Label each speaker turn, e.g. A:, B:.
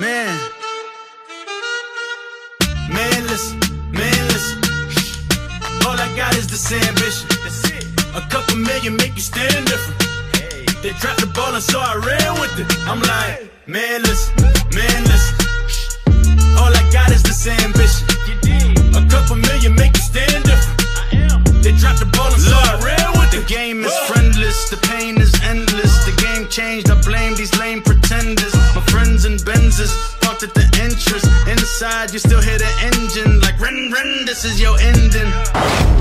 A: Man. Man, listen, man, listen. All I got is this ambition. A couple million make you stand different. They dropped the ball and so I ran with it. I'm like, man, listen, man, listen. All I got is this ambition. A couple million make you stand different. They dropped the ball and so I ran with it. The game is friendless, the pain is endless. The game changed, I blame these lame pretenders. Inside, you still hear the engine like ren ren. This is your ending.